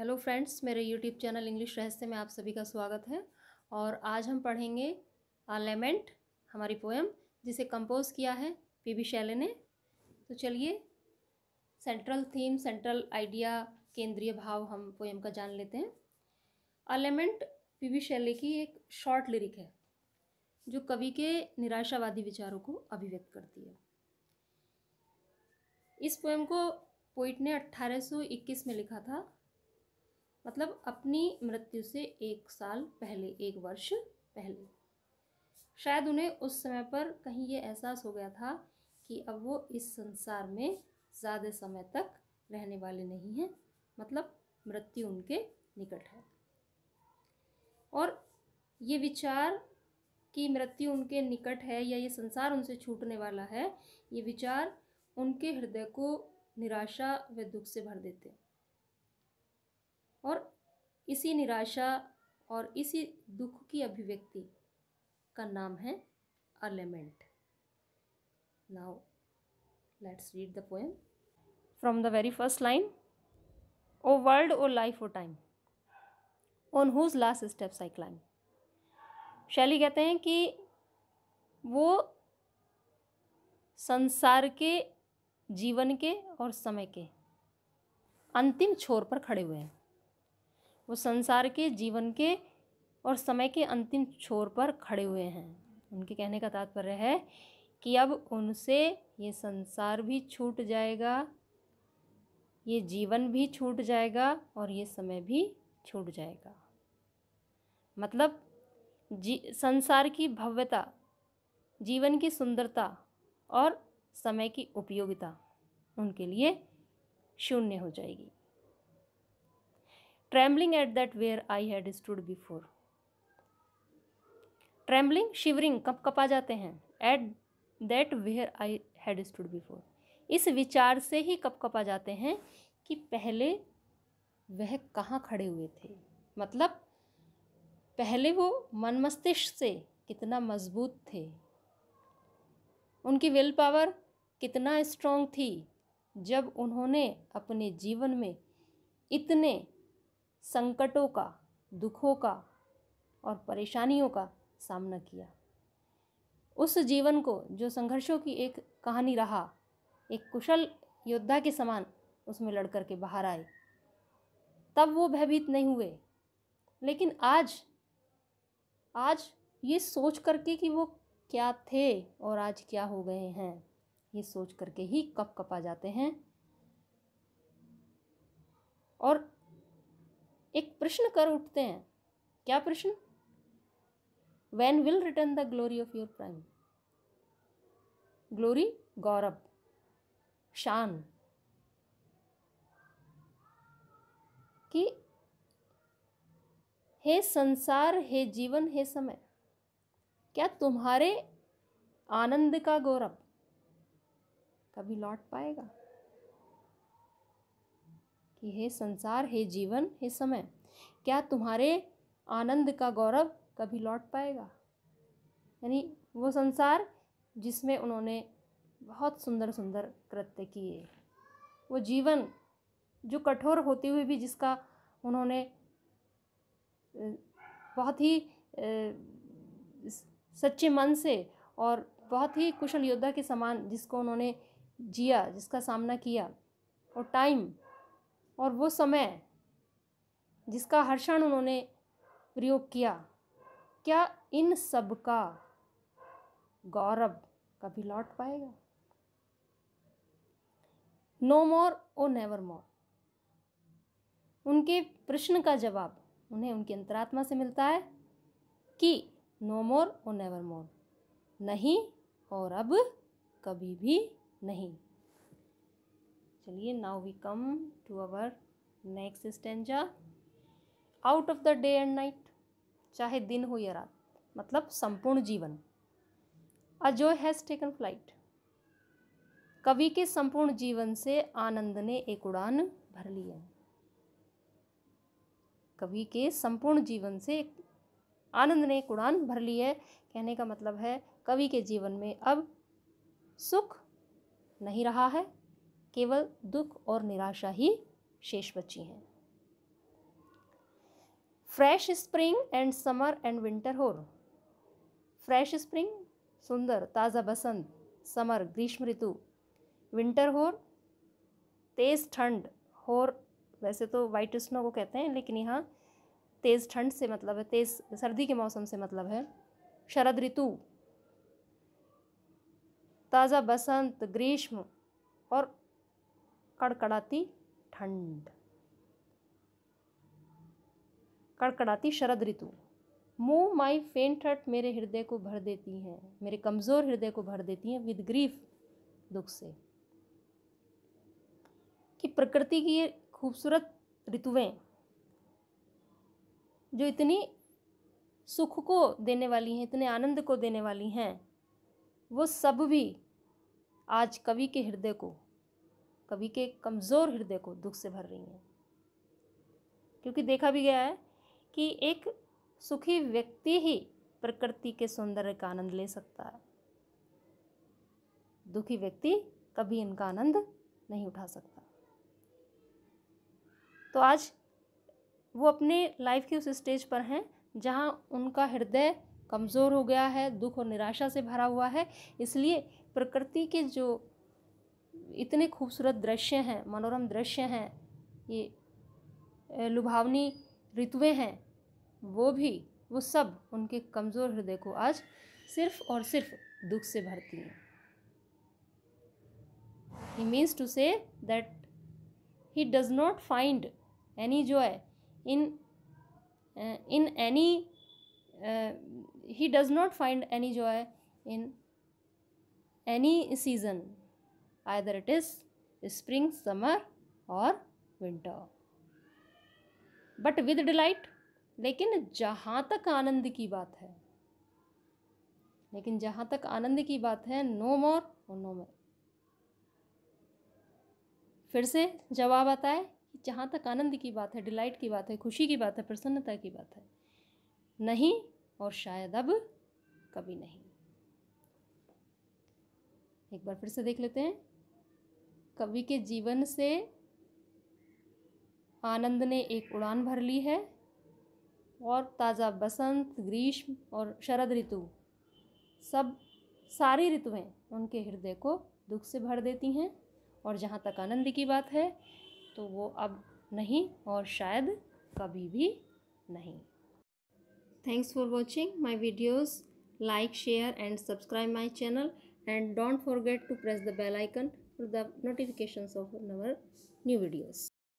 Hello friends, मेरे YouTube channel English रहस्य में आप सभी का स्वागत है और आज हम पढ़ेंगे आलेमेंट हमारी पोएम जिसे कंपोज किया है पी बी शैले ने। तो चलिए, सेंट्रल थीम, सेंट्रल आइडिया, केंद्रीय भाव हम पोएम का जान लेते हैं। आलेमेंट पी बी शैले की एक शॉर्ट लिरिक है, जो कवि के निराशावादी विचारों को अभिव्यक्त करती है। इस पोएम को पोइट ने 1821 में लिखा था। मतलब अपनी मृत्यु से एक साल पहले, एक वर्ष पहले। शायद उन्हें उस समय पर कहीं ये एहसास हो गया था कि अब वो इस संसार में ज़्यादा समय तक रहने वाले नहीं हैं मतलब मृत्यु उनके निकट है। और ये विचार कि मृत्यु उनके निकट है या ये संसार उनसे छूटने वाला है, ये विचार उनके हृदय को निराशा व दुख से भर देते और इसी निराशा और इसी दुख की अभिव्यक्ति का नाम है a lament now let's read the poem from the very first line O world O life O time on whose last steps I climb Shelley कहते हैं कि वो संसार के, जीवन के और समय के अंतिम छोर पर खड़े हुए हैं। वो संसार के, जीवन के और समय के अंतिम छोर पर खड़े हुए हैं। उनके कहने का तात्पर्य है कि अब उनसे ये संसार भी छूट जाएगा, ये जीवन भी छूट जाएगा और ये समय भी छूट जाएगा। मतलब जी, संसार की भव्यता, जीवन की सुंदरता और समय की उपयोगिता उनके लिए शून्य हो जाएगी। Trembling at that where I had stood before trembling shivering cup कपा जाते हैं at that where I had stood before इस विचार से ही कप कपा जाते हैं कि पहले वह कहाँ खड़े हुए थे। मतलब पहले वो मन मस्तिष्क से कितना मज़बूत थे। उनकी विल पावर कितना स्ट्रांग थी। जब उन्होंने अपने जीवन में इतने संकटों का, दुखों का और परेशानियों का सामना किया। उस जीवन को, जो संघर्षों की एक कहानी रहा, एक कुशल योद्धा के समान उसमें लड़ कर के बाहर आए। तब वो भयभीत नहीं हुए। लेकिन आज आज ये सोच करके कि वो क्या थे और आज क्या हो गए हैं, ये सोच करके ही कप कपा जाते हैं। और एक प्रश्न कर उठते हैं। क्या प्रश्न? When will return the glory of your prime glory गौरव शान कि हे संसार, हे जीवन, हे समय, क्या तुम्हारे आनंद का गौरव कभी लौट पाएगा? कि हे संसार, हे जीवन, हे समय, क्या तुम्हारे आनंद का गौरव कभी लौट पाएगा? यानी वो संसार जिसमें उन्होंने बहुत सुंदर सुंदर कृत्य किए, वो जीवन जो कठोर होते हुए भी जिसका उन्होंने बहुत ही सच्चे मन से और बहुत ही कुशल योद्धा के समान जिसको उन्होंने जिया, जिसका सामना किया और टाइम और वो समय जिसका हर्षण उन्होंने प्रयोग किया, क्या इन सब का गौरव कभी लौट पाएगा? नो मोर ओ नेवर मोर उनके प्रश्न का जवाब उन्हें उनकी अंतरात्मा से मिलता है कि नो मोर ओ नेवर मोर नहीं और अब कभी भी नहीं। चलिए now we come to our next stanza out of the day and night चाहे दिन हो या रात मतलब संपूर्ण जीवन a joy has taken flight कवि के संपूर्ण जीवन से आनंद ने एक उड़ान भर ली है। कवि के संपूर्ण जीवन से आनंद ने एक उड़ान भर ली है। कहने का मतलब है, कवि के जीवन में अब सुख नहीं रहा है केवल दुख और निराशा ही शेष बची हैं। Fresh spring and summer and winter hoar fresh spring सुंदर, ताज़ा बसंत समर ग्रीष्म ऋतु। विंटर होर तेज़ ठंड होर वैसे तो वाइट स्नो को कहते हैं, लेकिन यहाँ तेज़ ठंड से मतलब है, तेज़, सर्दी के मौसम से मतलब है। शरद ऋतु। ताज़ा बसंत, ग्रीष्म और कड़कड़ाती ठंड। कड़कड़ाती शरद ऋतु। मूव माई, फेंट हर्ट मेरे हृदय को भर देती हैं। मेरे कमज़ोर हृदय को भर देती हैं विद ग्रीफ दुख से। कि प्रकृति की ये खूबसूरत ऋतुएँ जो इतनी सुख को देने वाली हैं, इतने आनंद को देने वाली हैं, वो सब भी आज कवि के हृदय को कवि के कमज़ोर हृदय को दुख से भर रही हैं। क्योंकि देखा भी गया है कि एक सुखी व्यक्ति ही प्रकृति के सौंदर्य का आनंद ले सकता है। दुखी व्यक्ति कभी इनका आनंद नहीं उठा सकता। तो आज वो अपने लाइफ के उस स्टेज पर हैं, जहाँ उनका हृदय कमज़ोर हो गया है, दुख और निराशा से भरा हुआ है। इसलिए प्रकृति के जो इतने खूबसूरत दृश्य हैं मनोरम दृश्य हैं ये लुभावनी ऋतुएँ हैं वो भी वो सब उनके कमज़ोर हृदय को आज सिर्फ़ और सिर्फ़ दुख से भरती हैं। He means to say that he does not find any joy in any uh, he does not find any joy in any season either it is spring, summer or winter. But with delight लेकिन जहाँ तक आनंद की बात है, लेकिन जहाँ तक आनंद की बात है नो मोर और नो मोर फिर से जवाब आता है जहाँ तक आनंद की बात है डिलाइट की बात है, खुशी की बात है, प्रसन्नता की बात है, नहीं और शायद अब कभी नहीं. एक बार फिर से देख लेते हैं। कवि के जीवन से आनंद ने एक उड़ान भर ली है और ताज़ा बसंत, ग्रीष्म और शरद ऋतु, सब सारी ऋतुएँ उनके हृदय को दुख से भर देती हैं। और जहाँ तक आनंद की बात है तो वो अब नहीं और शायद कभी भी नहीं। Thanks for watching my videos like share and subscribe my channel and don't forget to press the bell icon the notifications of our new videos.